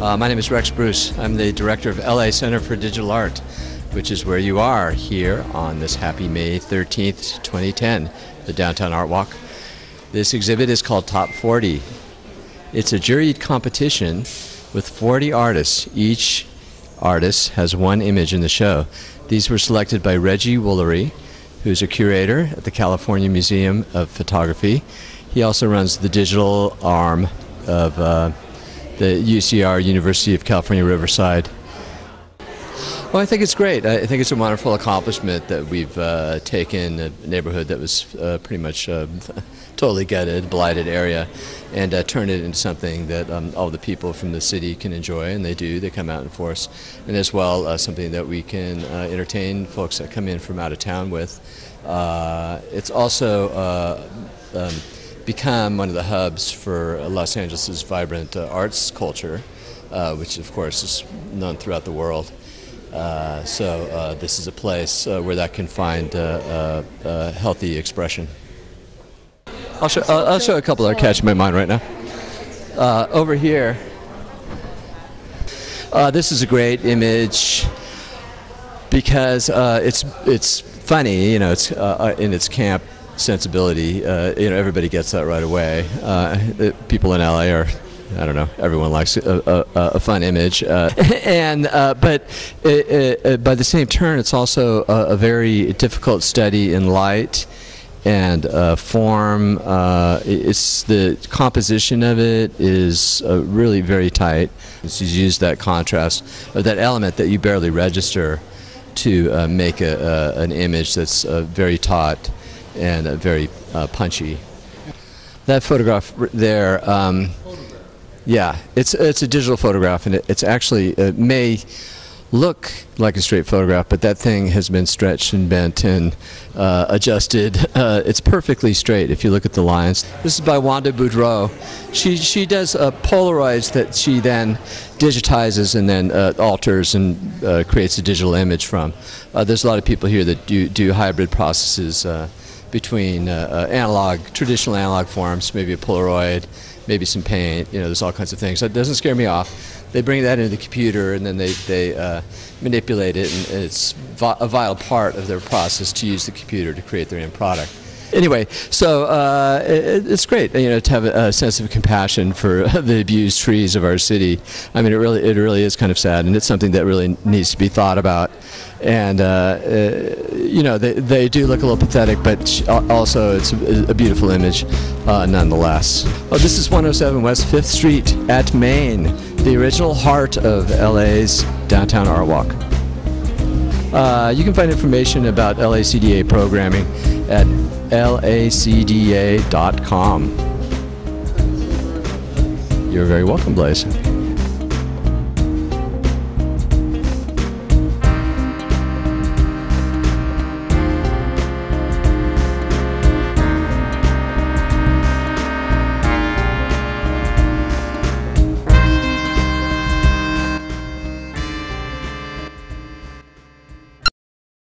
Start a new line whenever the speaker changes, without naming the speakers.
Uh, my name is Rex Bruce. I'm the director of LA Center for Digital Art, which is where you are here on this happy May 13th, 2010, the Downtown Art Walk. This exhibit is called Top 40. It's a juried competition with 40 artists. Each artist has one image in the show. These were selected by Reggie Woolery, who's a curator at the California Museum of Photography. He also runs the digital arm of uh, the UCR, University of California, Riverside. Well, I think it's great. I think it's a wonderful accomplishment that we've uh, taken a neighborhood that was uh, pretty much uh, totally gutted, blighted area, and uh, turned it into something that um, all the people from the city can enjoy, and they do. They come out in force, and as well uh, something that we can uh, entertain folks that come in from out of town with. it's also um, become one of the hubs for Los Angeles' vibrant arts culture, which of course is known throughout the world. Uh, so uh, this is a place uh, where that can find uh, uh, uh, healthy expression. I'll show, I'll show a couple that are catching my mind right now. over here, this is a great image because it's it's funny, you know, it's in its camp sensibility. you know, everybody gets that right away. people in LA are I don't know. Everyone likes a, a, a fun image, uh, and uh, but it, it, by the same turn, it's also a, a very difficult study in light and uh, form. Uh, it's the composition of it is uh, really very tight. She's used that contrast or that element that you barely register to uh, make a, an image that's very taut and very punchy. That photograph there. Um, yeah, it's it's a digital photograph, and it, it's actually it may look like a straight photograph, but that thing has been stretched and bent and uh, adjusted. Uh, it's perfectly straight if you look at the lines. This is by Wanda Boudreau. She she does uh, Polaroids that she then digitizes and then uh, alters and uh, creates a digital image from. Uh, there's a lot of people here that do do hybrid processes between analog, traditional analog forms, maybe a Polaroid maybe some paint. You know, there's all kinds of things. That doesn't scare me off. They bring that into the computer and then they, they uh, manipulate it, and it's a vital part of their process to use the computer to create their end product anyway, so uh, it, it's great, you know, to have a, a, sense of compassion for the abused trees of our city. I mean, it really, it really is kind of sad, and it's something that really needs to be thought about. And uh, uh, you know, they, they do look a little pathetic, but also it's a, a beautiful image, uh, nonetheless. Oh, this is 107 West Fifth Street at Main, the original heart of LA's downtown art walk. Uh, you can find information about LACDA programming at lacda.com. You're very welcome, Blaze.